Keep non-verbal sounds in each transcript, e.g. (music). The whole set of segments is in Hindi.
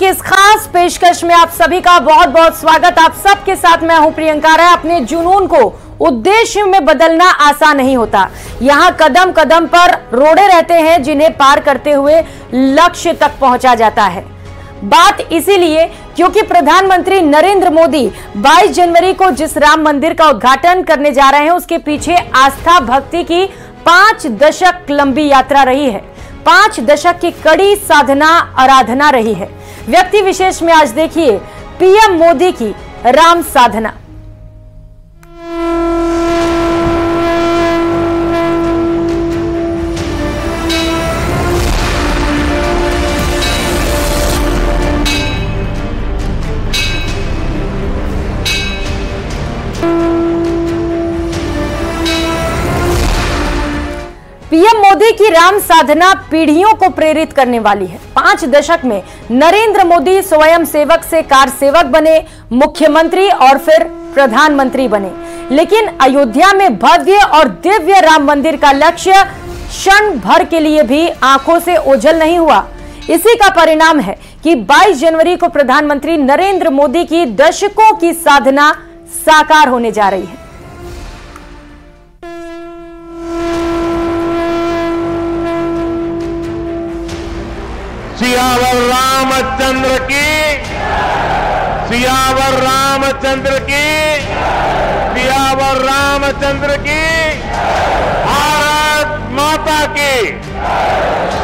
की इस खास पेशकश में आप सभी का बहुत बहुत स्वागत। आप सबके साथ मैं हूँ प्रियंका राय। अपने जुनून को उद्देश्य में बदलना आसान नहीं होता। यहाँ कदम कदम पर रोड़े रहते हैं जिन्हें पार करते हुए लक्ष्य तक पहुँचा जाता है। बात इसीलिए क्योंकि प्रधानमंत्री नरेंद्र मोदी 22 जनवरी को जिस राम मंदिर का उद्घाटन करने जा रहे हैं, उसके पीछे आस्था भक्ति की पाँच दशक लंबी यात्रा रही है। पाँच दशक की कड़ी साधना आराधना रही है। व्यक्ति विशेष में आज देखिए पीएम मोदी की राम साधना। राम साधना पीढ़ियों को प्रेरित करने वाली है। पाँच दशक में नरेंद्र मोदी स्वयं सेवक से कार सेवक बने, मुख्यमंत्री और फिर प्रधानमंत्री बने। लेकिन अयोध्या में भव्य और दिव्य राम मंदिर का लक्ष्य क्षण भर के लिए भी आँखों से ओझल नहीं हुआ। इसी का परिणाम है कि 22 जनवरी को प्रधानमंत्री नरेंद्र मोदी की दशकों की साधना साकार होने जा रही है। सियावर रामचंद्र की सियावर रामचंद्र की सियावर रामचंद्र की भारत माता की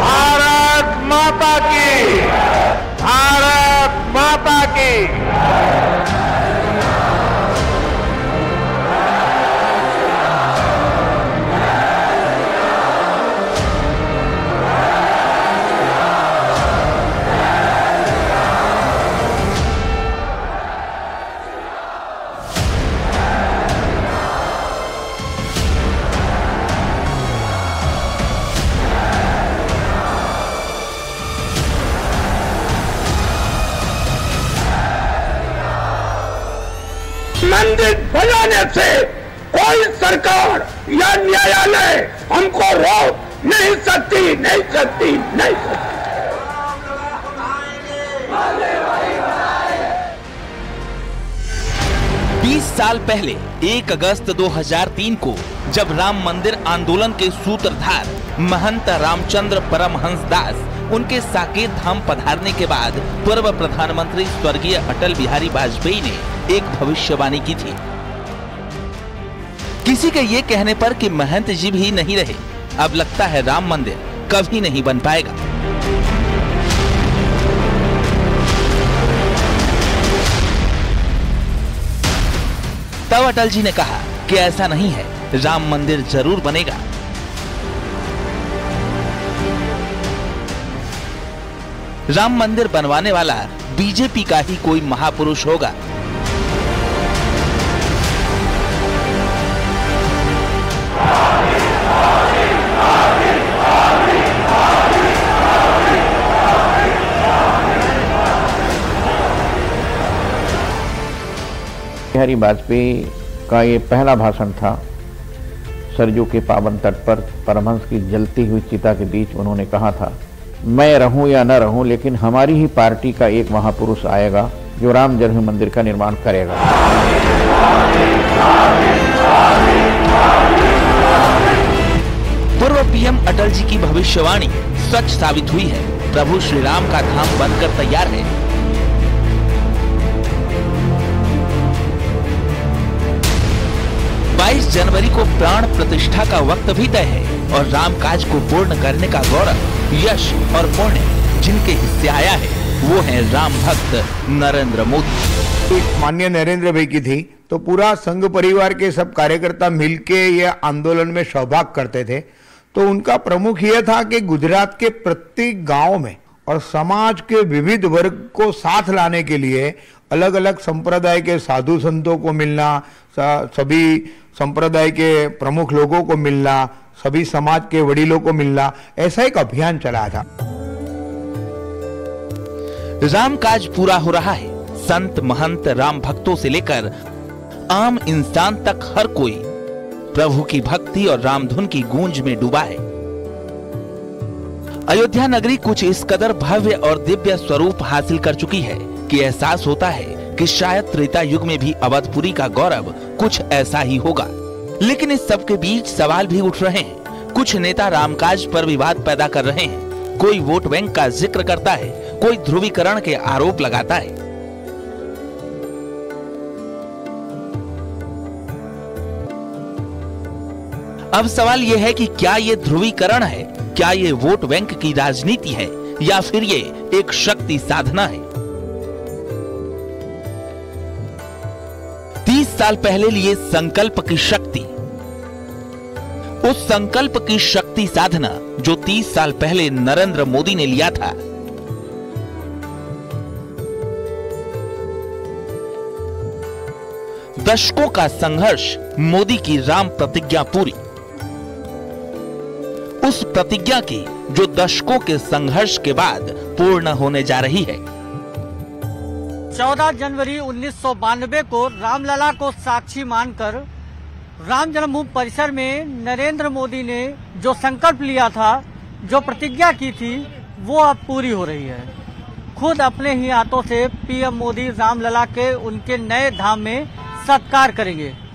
भारत माता की भारत माता की बनाने से कोई सरकार या न्यायालय हमको रोक नहीं सकती नहीं सकती नहीं सकती। 20 साल पहले 1 अगस्त 2003 को, जब राम मंदिर आंदोलन के सूत्रधार महंत रामचंद्र परमहंस दास उनके साकेत धाम पधारने के बाद, पूर्व प्रधानमंत्री स्वर्गीय अटल बिहारी वाजपेयी ने एक भविष्यवाणी की थी। किसी के ये कहने पर कि महंत जी भी नहीं रहे। अब लगता है राम मंदिर कभी नहीं बन पाएगा। तब अटल जी ने कहा कि ऐसा नहीं है, राम मंदिर ज़रूर बनेगा। राम मंदिर बनवाने वाला बीजेपी का ही कोई महापुरुष होगा। बिहारी वाजपेयी का ये पहला भाषण था। सरजू के पावन तट पर परमहंस की जलती हुई चिता के बीच उन्होंने कहा था, मैं रहूँ या न रहूँ, लेकिन हमारी ही पार्टी का एक महापुरुष आएगा, जो राम जन्म मंदिर का निर्माण करेगा। पूर्व पीएम अटल जी की भविष्यवाणी सच साबित हुई है। प्रभु श्री राम का धाम बनकर तैयार है। प्राण प्रतिष्ठा का वक्त भी तय है और राम काज को पूर्ण करने का गौरव, यश और पुण्य जिनके हिस्से आया है, वो है राम भक्त नरेंद्र मोदी। मान्य नरेंद्र भाई की थी तो पूरा संघ परिवार के सब कार्यकर्ता मिलके ये आंदोलन में सहभाग करते थे। तो उनका प्रमुख यह था कि गुजरात के प्रत्येक गाँव में और समाज के विविध वर्ग को साथ लाने के लिए अलग अलग संप्रदाय के साधु संतों को मिलना सभी संप्रदाय के प्रमुख लोगों को मिलना, सभी समाज के वडीलों को मिलना, ऐसा एक अभियान चला था। राम काज पूरा हो रहा है। संत, महंत, राम भक्तों से लेकर आम इंसान तक हर कोई प्रभु की भक्ति और रामधुन की गूंज में डूबा है। अयोध्या नगरी कुछ इस कदर भव्य और दिव्य स्वरूप हासिल कर चुकी है कि एहसास होता है कि शायद त्रेता युग में भी अवधपुरी का गौरव कुछ ऐसा ही होगा। लेकिन इस सब के बीच सवाल भी उठ रहे हैं। कुछ नेता रामकाज पर विवाद पैदा कर रहे हैं। कोई वोट बैंक का ज़िक्र करता है, कोई ध्रुवीकरण के आरोप लगाता है। अब सवाल यह है कि क्या ये ध्रुवीकरण है? क्या ये वोट बैंक की राजनीति है या फिर ये एक शक्ति साधना है? तीस साल पहले लिए संकल्प की शक्ति। उस संकल्प की शक्ति साधना जो तीस साल पहले नरेंद्र मोदी ने लिया था। दशकों का संघर्ष, मोदी की राम प्रतिज्ञा पूरी। उस प्रतिज्ञा की जो दशकों के संघर्ष के बाद पूर्ण होने जा रही है। 14 जनवरी उन्नीस सौ बानवे को रामलला को साक्षी मानकर राम जन्मभूमि परिसर में नरेंद्र मोदी ने जो संकल्प लिया था, जो प्रतिज्ञा की थी, वो अब पूरी हो रही है। खुद अपने ही हाथों से पीएम मोदी रामलला के उनके नए धाम में सत्कार करेंगे।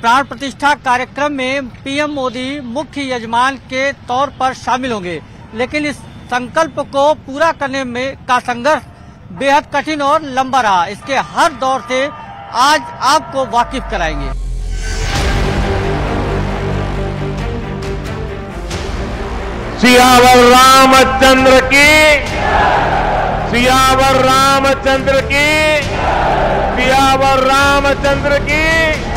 प्राण प्रतिष्ठा कार्यक्रम में पीएम मोदी मुख्य यजमान के तौर पर शामिल होंगे, लेकिन इस संकल्प को पूरा करने में का संघर्ष बेहद कठिन और लंबा रहा। इसके हर दौर से आज आपको वाकिफ कराएँगे। सियावर रामचंद्र की सियावर रामचंद्र की सियावर रामचंद्र की।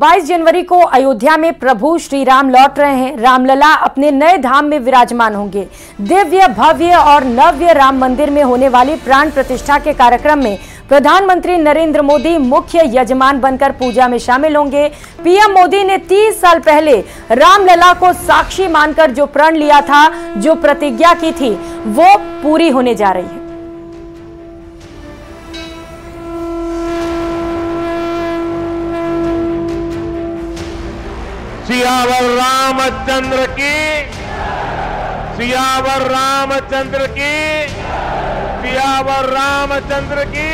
22 जनवरी को अयोध्या में प्रभु श्री राम लौट रहे हैं। रामलला अपने नए धाम में विराजमान होंगे। दिव्य, भव्य और नव्य राम मंदिर में होने वाली प्राण प्रतिष्ठा के कार्यक्रम में प्रधानमंत्री नरेंद्र मोदी मुख्य यजमान बनकर पूजा में शामिल होंगे। पीएम मोदी ने 30 साल पहले रामलला को साक्षी मानकर जो प्रण लिया था, जो प्रतिज्ञा की थी, वो पूरी होने जा रही है। सियावर रामचंद्र की सियावर रामचंद्र की सियावर रामचंद्र की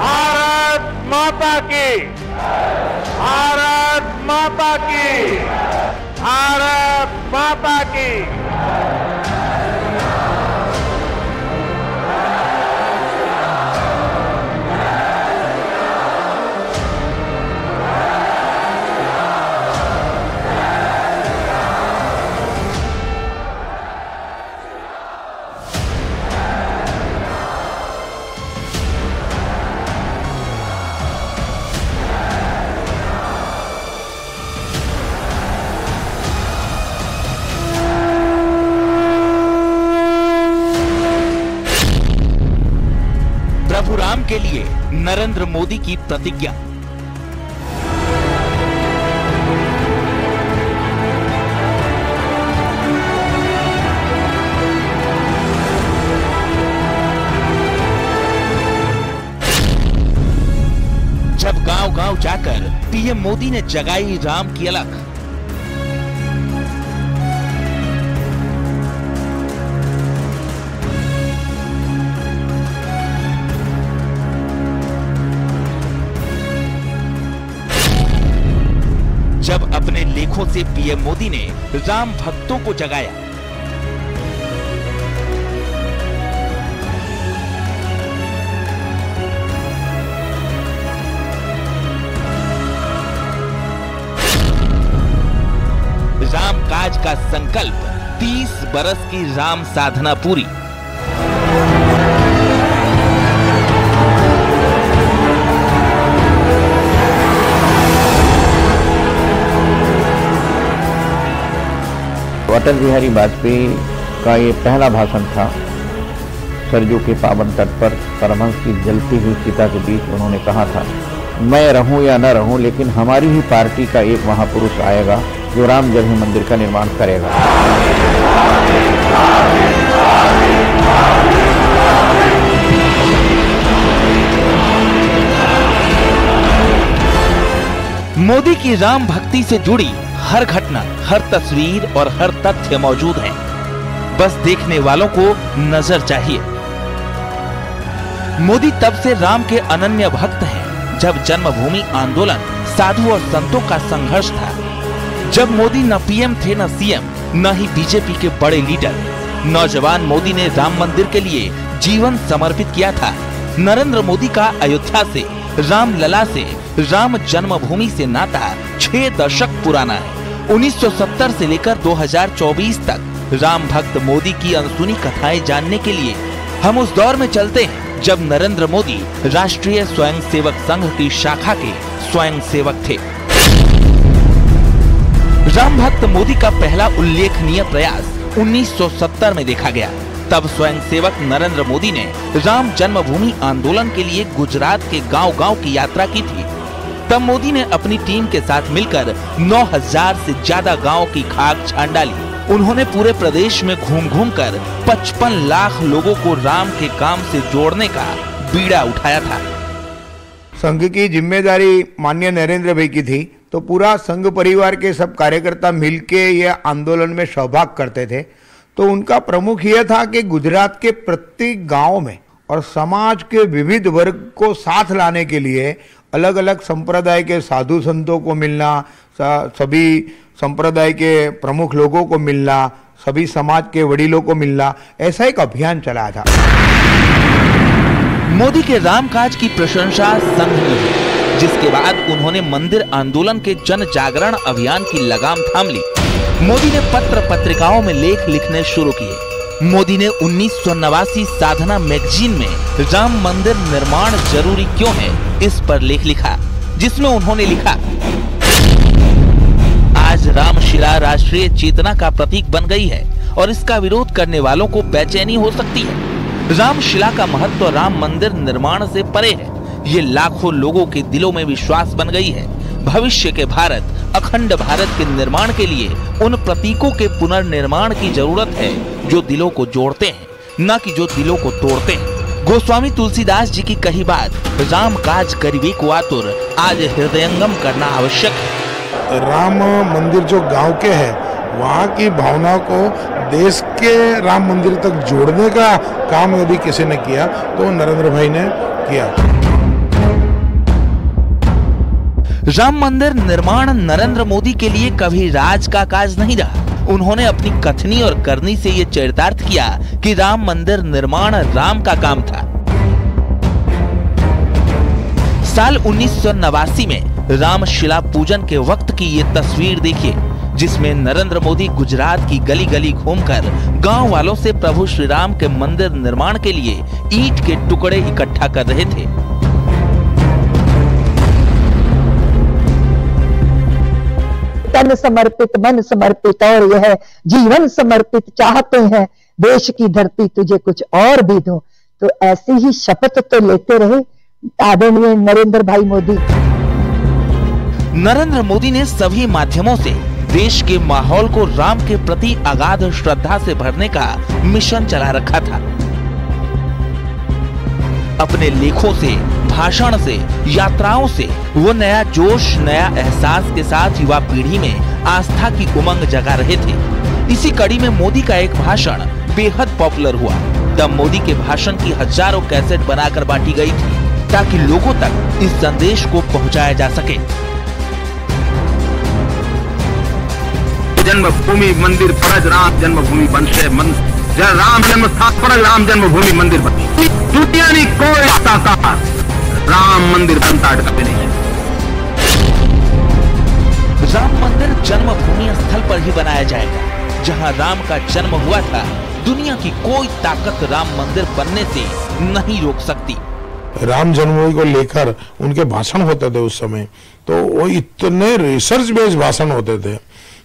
भारत माता की भारत माता की भारत माता की के लिए नरेंद्र मोदी की प्रतिज्ञा। जब गांव-गांव जाकर पीएम मोदी ने जगाई राम की अलख लेखों से पीएम मोदी ने राम भक्तों को जगाया। राम काज का संकल्प 30 बरस की राम साधना पूरी। अटल बिहारी वाजपेयी का ये पहला भाषण था। सरजू के पावन तट पर परमहंस की जलती हुई चिता के बीच उन्होंने कहा था, मैं रहूँ या न रहूँ, लेकिन हमारी ही पार्टी का एक महापुरुष आएगा, जो राम जन्म मंदिर का निर्माण करेगा। मोदी की राम भक्ति से जुड़ी हर घटना, हर तस्वीर और हर तथ्य मौजूद है। बस देखने वालों को नज़र चाहिए। मोदी तब से राम के अनन्य भक्त हैं, जब जन्मभूमि आंदोलन, साधु और संतों का संघर्ष था। जब मोदी न पीएम थे, न सीएम, न ही बीजेपी के बड़े लीडर। नौजवान मोदी ने राम मंदिर के लिए जीवन समर्पित किया था। नरेंद्र मोदी का अयोध्या से राम लला से राम जन्मभूमि से नाता छह दशक पुराना है। 1970 से लेकर 2024 तक राम भक्त मोदी की अनसुनी कथाएँ जानने के लिए हम उस दौर में चलते हैं जब नरेंद्र मोदी राष्ट्रीय स्वयंसेवक संघ की शाखा के स्वयं सेवक थे। राम भक्त मोदी का पहला उल्लेखनीय प्रयास 1970 में देखा गया। तब स्वयं सेवक नरेंद्र मोदी ने राम जन्मभूमि आंदोलन के लिए गुजरात के गांव-गांव की यात्रा की थी। तब मोदी ने अपनी टीम के साथ मिलकर 9000 से ज़्यादा गाँव की खाक छान डाली। उन्होंने पूरे प्रदेश में घूम घूम कर 55 लाख लोगों को राम के काम से जोड़ने का बीड़ा उठाया था। संघ की ज़िम्मेदारी मान्य नरेंद्र भाई की थी तो पूरा संघ परिवार के सब कार्यकर्ता मिलके ये आंदोलन में सहभाग करते थे। तो उनका प्रमुख यह था कि गुजरात के प्रत्येक गाँव में और समाज के विविध वर्ग को साथ लाने के लिए अलग अलग संप्रदाय के साधु संतों को मिलना सभी संप्रदाय के प्रमुख लोगों को मिलना, सभी समाज के वडीलों को मिलना, ऐसा एक अभियान चलाया था। मोदी के रामकाज की प्रशंसा संघ ने जिसके बाद उन्होंने मंदिर आंदोलन के जन जागरण अभियान की लगाम थाम ली। मोदी ने पत्र पत्रिकाओं में लेख लिखने शुरू किए। मोदी ने उन्नीस सौ नवासी साधना मैगजीन में राम मंदिर निर्माण ज़रूरी क्यों है, इस पर लेख लिखा, जिसमें उन्होंने लिखा, आज रामशिला राष्ट्रीय चेतना का प्रतीक बन गई है और इसका विरोध करने वालों को बेचैनी हो सकती है। रामशिला का महत्व राम मंदिर निर्माण से परे है। ये लाखों लोगों के दिलों में विश्वास बन गई है। भविष्य के भारत अखंड भारत के निर्माण के लिए उन प्रतीकों के पुनर्निर्माण की ज़रूरत है, जो दिलों को जोड़ते हैं, न कि जो दिलों को तोड़ते हैं। गोस्वामी तुलसीदास जी की कही बात, राम काज करीबी को आतुर, आज हृदयंगम करना आवश्यक है। राम मंदिर जो गाँव के है, वहाँ की भावना को देश के राम मंदिर तक जोड़ने का काम यदि किसी ने किया तो नरेंद्र भाई ने किया। राम मंदिर निर्माण नरेंद्र मोदी के लिए कभी राज का काज नहीं रहा। उन्होंने अपनी कथनी और करनी से ये चरितार्थ किया कि राम मंदिर निर्माण राम का काम था। साल उन्नीस सौ नवासी में राम शिला पूजन के वक्त की ये तस्वीर देखिए, जिसमें नरेंद्र मोदी गुजरात की गली गली घूमकर गाँव वालों से प्रभु श्री राम के मंदिर निर्माण के लिए ईट के टुकड़े इकट्ठा कर रहे थे। तन समर्पित, मन समर्पित, और यह जीवन समर्पित चाहते हैं। देश की धरती तुझे कुछ और भी दो। तो ऐसी ही शपथ तो लेते रहे आदरणीय नरेंद्र भाई मोदी। नरेंद्र मोदी ने सभी माध्यमों से देश के माहौल को राम के प्रति अगाध श्रद्धा से भरने का मिशन चला रखा था। अपने लेखों से भाषण से यात्राओं से वो नया जोश नया एहसास के साथ युवा पीढ़ी में आस्था की उमंग जगा रहे थे। इसी कड़ी में मोदी का एक भाषण बेहद पॉपुलर हुआ। तब मोदी के भाषण की हज़ारों कैसेट बनाकर बांटी गई थी ताकि लोगों तक इस संदेश को पहुँचाया जा सके। जन्मभूमि मंदिर फरज राम जन्मभूमि बनશે राम जन्म स्थापन राम जन्मभूमि मंदिर बनी दुनिया की कोई ताकत राम मंदिर बनता अटका नहीं राम मंदिर जन्मभूमि स्थल पर ही बनाया जाएगा जहाँ राम का जन्म हुआ था। दुनिया की कोई ताकत राम मंदिर बनने से नहीं रोक सकती। राम जन्मभूमि को लेकर उनके भाषण होते थे उस समय तो वो इतने रिसर्च बेस्ड भाषण होते थे।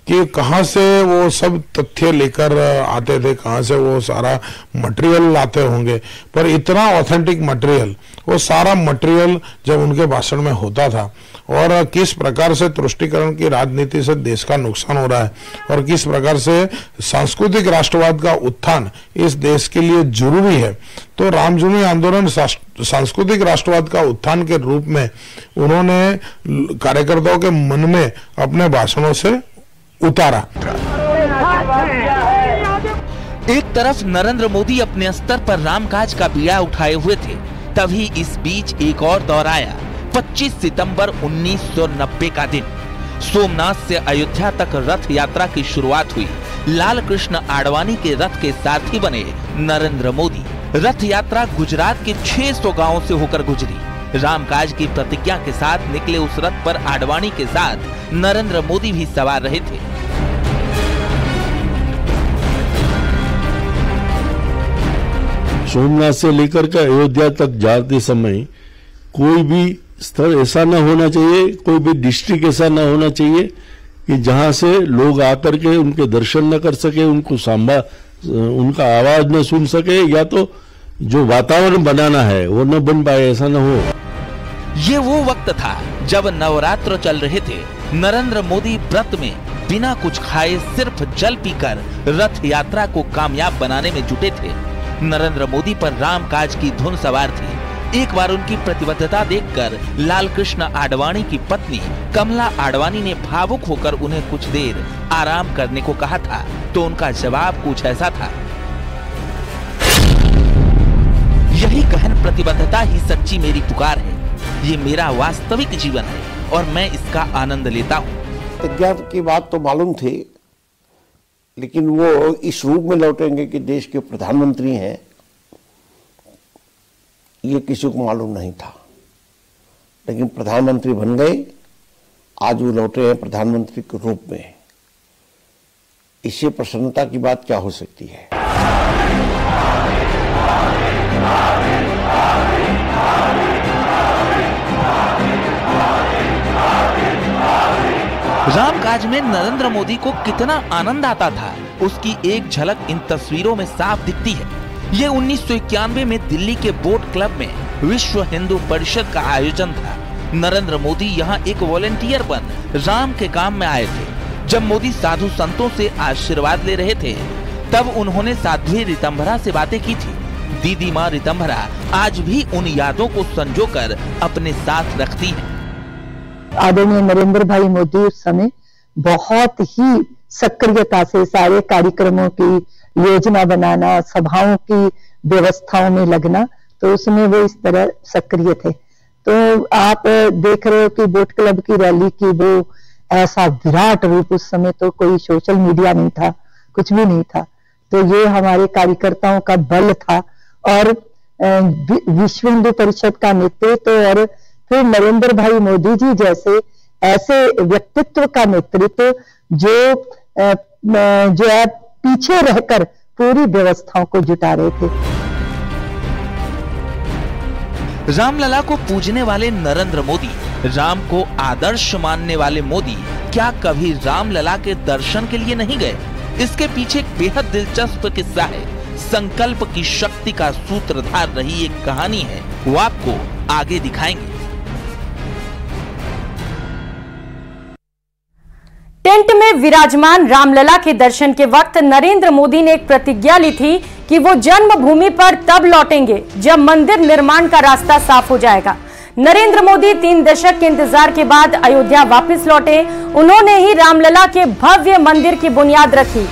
कि कहाँ से वो सब तथ्य लेकर आते थे, कहाँ से वो सारा मटेरियल लाते होंगे। पर इतना ऑथेंटिक मटेरियल वो सारा मटेरियल जब उनके भाषण में होता था, और किस प्रकार से तुष्टिकरण की राजनीति से देश का नुकसान हो रहा है, और किस प्रकार से सांस्कृतिक राष्ट्रवाद का उत्थान इस देश के लिए ज़रूरी है तो रामजन्मी आंदोलन सांस्कृतिक राष्ट्रवाद का उत्थान के रूप में उन्होंने कार्यकर्ताओं के मन में अपने भाषणों से उतारा। एक तरफ़ नरेंद्र मोदी अपने स्तर पर रामकाज का बीड़ा उठाए हुए थे, तभी इस बीच एक और दौर आया 25 सितंबर 1990 का दिन। सोमनाथ से अयोध्या तक रथ यात्रा की शुरुआत हुई। लाल कृष्ण आडवाणी के रथ के सारथी बने नरेंद्र मोदी। रथ यात्रा गुजरात के 600 गाँवों से होकर गुजरी। रामकाज की प्रतिज्ञा के साथ निकले उस रथ पर आडवाणी के साथ नरेंद्र मोदी भी सवार रहे थे। सोमनाथ से लेकर के अयोध्या तक जाते समय कोई भी स्थल ऐसा न होना चाहिए, कोई भी डिस्ट्रिक्ट ऐसा न होना चाहिए कि जहाँ से लोग आकर के उनके दर्शन न कर सके, उनको सांबा उनका आवाज़ न सुन सके, या तो जो वातावरण बनाना है वो न बन पाए, ऐसा न हो। ये वो वक्त था जब नवरात्र चल रहे थे। नरेंद्र मोदी व्रत में बिना कुछ खाए सिर्फ़ जल पीकर रथ यात्रा को कामयाब बनाने में जुटे थे। नरेंद्र मोदी पर राम काज की धुन सवार थी। एक बार उनकी प्रतिबद्धता देखकर लाल कृष्ण आडवाणी की पत्नी कमला आडवाणी ने भावुक होकर उन्हें कुछ देर आराम करने को कहा था तो उनका जवाब कुछ ऐसा था। यही गहन प्रतिबद्धता ही सच्ची मेरी पुकार है। ये मेरा वास्तविक जीवन है और मैं इसका आनंद लेता हूँ। की बात तो मालूम थी लेकिन वो इस रूप में लौटेंगे कि देश के प्रधानमंत्री हैं, ये किसी को मालूम नहीं था। लेकिन प्रधानमंत्री बन गए, आज वो लौटे हैं प्रधानमंत्री के रूप में। इससे प्रसन्नता की बात क्या हो सकती है? रामकाज में नरेंद्र मोदी को कितना आनंद आता था। उसकी एक झलक इन तस्वीरों में साफ़ दिखती है। ये उन्नीस सौ इक्यानवे में दिल्ली के बोट क्लब में विश्व हिंदू परिषद का आयोजन था। नरेंद्र मोदी यहाँ एक वॉलेंटियर बन, राम के काम में आए थे। जब मोदी साधु संतों से आशीर्वाद ले रहे थे, तब उन्होंने साध्वी रितंभरा से बातें की थी। दीदी माँ रितंभरा आज भी उन यादों को संजोकर अपने साथ रखती है। आदरणीय नरेंद्र भाई मोदी उस समय बहुत ही सक्रियता से सारे कार्यक्रमों की योजना बनाना, सभाओं की व्यवस्थाओं में लगना तो उसमें वो इस तरह सक्रिय थे। तो आप देख रहे हो कि बोट क्लब की रैली की वो ऐसा विराट रूप उस समय तो कोई सोशल मीडिया नहीं था, कुछ भी नहीं था। तो ये हमारे कार्यकर्ताओं का बल था और विश्व हिंदू परिषद का नेतृत्व तो और फिर नरेंद्र भाई मोदी जी जैसे ऐसे व्यक्तित्व का नेतृत्व जो जो है, पीछे रहकर पूरी व्यवस्थाओं को जुटा रहे थे। रामलला को पूजने वाले नरेंद्र मोदी, राम को आदर्श मानने वाले मोदी, क्या कभी रामलला के दर्शन के लिए नहीं गए? इसके पीछे एक बेहद दिलचस्प किस्सा है। संकल्प की शक्ति का सूत्रधार रही एक कहानी है। वो आपको आगे दिखाएँगे। टेंट में विराजमान रामलला के दर्शन के वक्त नरेंद्र मोदी ने एक प्रतिज्ञा ली थी कि वो जन्मभूमि पर तब लौटेंगे जब मंदिर निर्माण का रास्ता साफ़ हो जाएगा। नरेंद्र मोदी तीन दशक के इंतज़ार के बाद अयोध्या वापस लौटे। उन्होंने ही रामलला के भव्य मंदिर की बुनियाद रखी।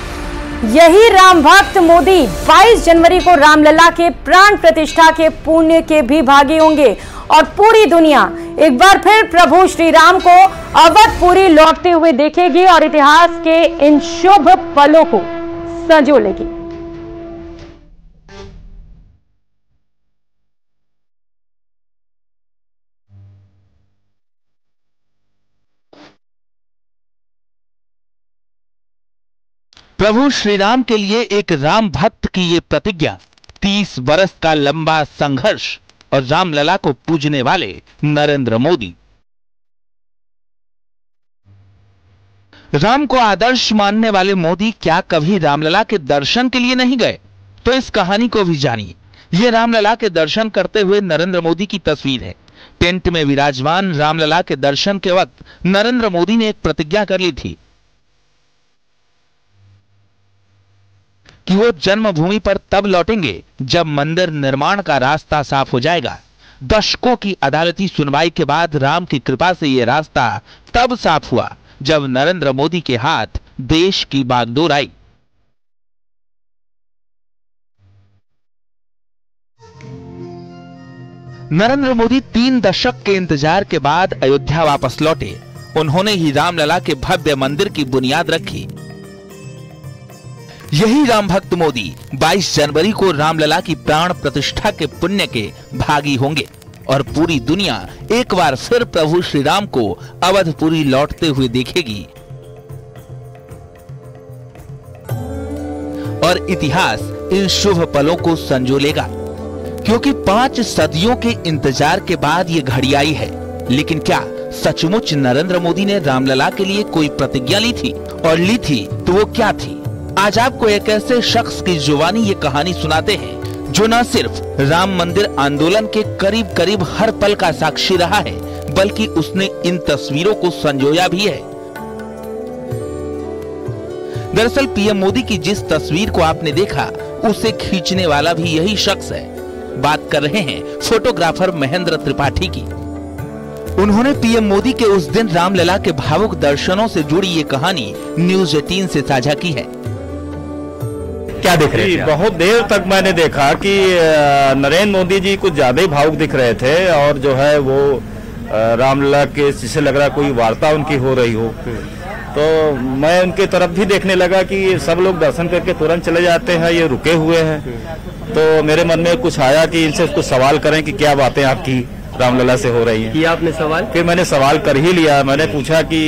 यही राम भक्त मोदी 22 जनवरी को रामलला के प्राण प्रतिष्ठा के पुण्य के भी भागी होंगे और पूरी दुनिया एक बार फिर प्रभु श्री राम को अवधपुरी लौटते हुए देखेगी और इतिहास के इन शुभ पलों को संजो लेगी प्रभु श्री राम के लिए एक राम भक्त की ये प्रतिज्ञा, तीस वर्ष का लंबा संघर्ष और रामलला को पूजने वाले नरेंद्र मोदी। राम को आदर्श मानने वाले मोदी क्या कभी रामलला के दर्शन के लिए नहीं गए? तो इस कहानी को भी जानिए। यह रामलला के दर्शन करते हुए नरेंद्र मोदी की तस्वीर है। टेंट में विराजमान रामलला के दर्शन के वक्त नरेंद्र मोदी ने एक प्रतिज्ञा कर ली थी। कि वो जन्मभूमि पर तब लौटेंगे जब मंदिर निर्माण का रास्ता साफ़ हो जाएगा। दशकों की अदालती सुनवाई के बाद राम की कृपा से यह रास्ता तब साफ़ हुआ जब नरेंद्र मोदी के हाथ देश की बागडोर आई। नरेंद्र मोदी तीन दशक के इंतज़ार के बाद अयोध्या वापस लौटे। उन्होंने ही रामलला के भव्य मंदिर की बुनियाद रखी। यही राम भक्त मोदी 22 जनवरी को रामलला की प्राण प्रतिष्ठा के पुण्य के भागी होंगे और पूरी दुनिया एक बार फिर प्रभु श्री राम को अवधपुरी लौटते हुए देखेगी। और इतिहास इन शुभ पलों को संजो लेगा क्योंकि पाँच सदियों के इंतज़ार के बाद ये घड़ी आई है। लेकिन क्या सचमुच नरेंद्र मोदी ने रामलला के लिए कोई प्रतिज्ञा ली थी? और ली थी तो वो क्या थी? आज आपको एक ऐसे शख्स की जुबानी ये कहानी सुनाते हैं, जो न सिर्फ़ राम मंदिर आंदोलन के करीब करीब हर पल का साक्षी रहा है, बल्कि उसने इन तस्वीरों को संजोया भी है। दरअसल पीएम मोदी की जिस तस्वीर को आपने देखा, उसे खींचने वाला भी यही शख्स है। बात कर रहे हैं फोटोग्राफर महेंद्र त्रिपाठी की। उन्होंने पीएम मोदी के उस दिन रामलला के भावुक दर्शनों से जुड़ी ये कहानी न्यूज़ एटीन से साझा की है। क्या देख रहे थे बहुत देर तक मैंने देखा कि नरेंद्र मोदी जी कुछ ज़्यादा ही भावुक दिख रहे थे और जो है वो रामलला के जिसे लग रहा कोई वार्ता उनकी हो रही हो। तो मैं उनके तरफ़ भी देखने लगा कि सब लोग दर्शन करके तुरंत चले जाते हैं ये रुके हुए हैं। तो मेरे मन में कुछ आया कि इनसे कुछ सवाल करें कि क्या बातें आपकी रामलला से हो रही है। किया आपने सवाल? फिर मैंने सवाल कर ही लिया। मैंने पूछा कि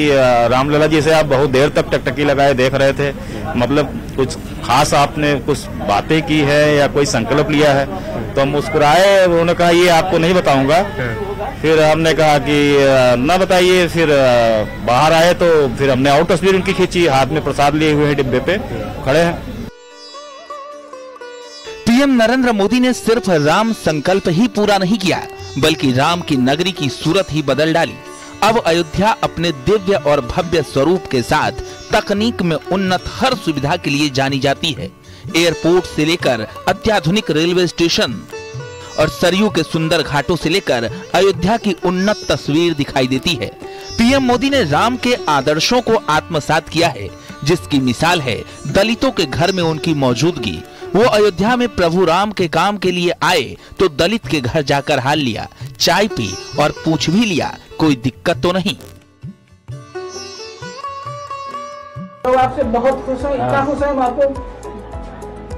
रामलला जी से आप बहुत देर तक टकटकी लगाए देख रहे थे। मतलब कुछ खास आपने कुछ बातें की है या कोई संकल्प लिया है? तो हम मुस्कुराए उन्होंने कहा ये आपको नहीं बताऊँगा। फिर हमने कहा कि न बताइए। फिर बाहर आए तो फिर हमने और तस्वीर उनकी खींची हाथ में प्रसाद लिए हुए हैं डिब्बे पे खड़े हैं। पीएम नरेंद्र मोदी ने सिर्फ़ राम संकल्प ही पूरा नहीं किया। बल्कि राम की नगरी की सूरत ही बदल डाली। अब अयोध्या अपने दिव्य और भव्य स्वरूप के साथ तकनीक में उन्नत हर सुविधा के लिए जानी जाती है। एयरपोर्ट से लेकर अत्याधुनिक रेलवे स्टेशन और सरयू के सुंदर घाटों से लेकर अयोध्या की उन्नत तस्वीर दिखाई देती है। पीएम मोदी ने राम के आदर्शों को आत्मसात किया है, जिसकी मिसाल है दलितों के घर में उनकी मौजूदगी। वो अयोध्या में प्रभु राम के काम के लिए आए तो दलित के घर जाकर हाल लिया चाय पी और पूछ भी लिया कोई दिक्कत तो नहीं। तो आपसे बहुत खुश हूँ इतना खुश हूँ आपको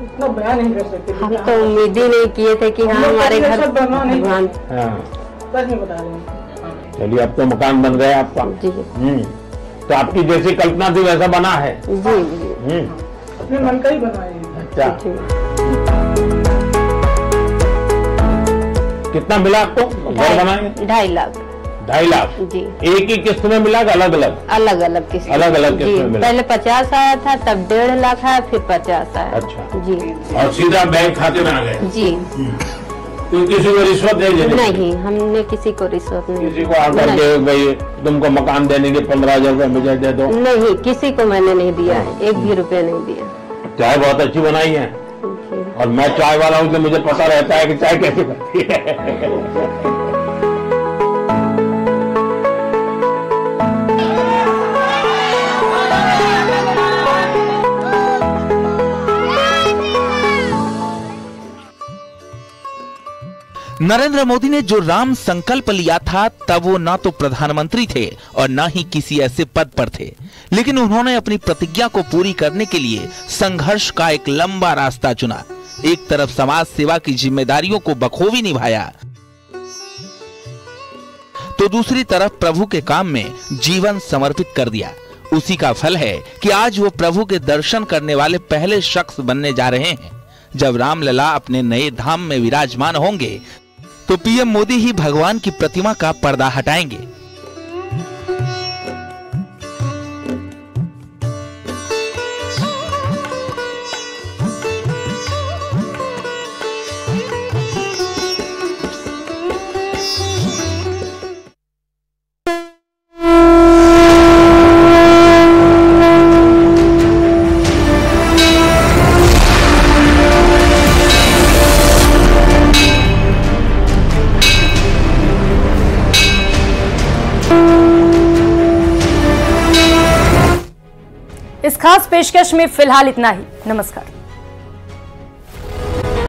इतना बयान नहीं कर सकते हम तो उम्मीद ही नहीं किए थे कि हाँ हमारे घर भगवान। सच में बता रहे चलिए अब तो मकान बन गया आपका। जी। हम्म। तो आपकी जैसी कल्पना थी वैसा बना है। जी जी। हम्म। अपने मन का ही बनाए हैं। अच्छा। कितना मिला आपको? घर बनाए ढाई लाख। ढाई लाख? जी। एक ही किस्त में मिला अलग अलग अलग अलग किस्त अलग अलग किस्त में मिला। पहले पचास आया था तब डेढ़ लाख आया फिर पचास आया। अच्छा। जी। और सीधा बैंक खाते में आ गए? जी। तो किसी को रिश्वत नहीं देनी नहीं हमने किसी को रिश्वत नहीं। किसी को आकर के भाई तुमको मकान देने के पंद्रह हज़ार रुपये मुझे दे दो। नहीं किसी को मैंने नहीं दिया। है एक भी रुपया नहीं दिया। चाय बहुत अच्छी बनाई है। और मैं चाय वाला हूँ तो मुझे पता रहता है कि चाय कैसे बनती है। (laughs) नरेंद्र मोदी ने जो राम संकल्प लिया था, तब वो ना तो प्रधानमंत्री थे और ना ही किसी ऐसे पद पर थे। लेकिन उन्होंने अपनी प्रतिज्ञा को पूरी करने के लिए संघर्ष का एक लंबा रास्ता चुना। एक तरफ़ समाज सेवा की जिम्मेदारियों को बखूबी निभाया तो दूसरी तरफ़ प्रभु के काम में जीवन समर्पित कर दिया। उसी का फल है कि आज वो प्रभु के दर्शन करने वाले पहले शख्स बनने जा रहे हैं। जब रामलला अपने नए धाम में विराजमान होंगे तो पीएम मोदी ही भगवान की प्रतिमा का पर्दा हटाएँगे। पेशकश में फ़िलहाल इतना ही। नमस्कार।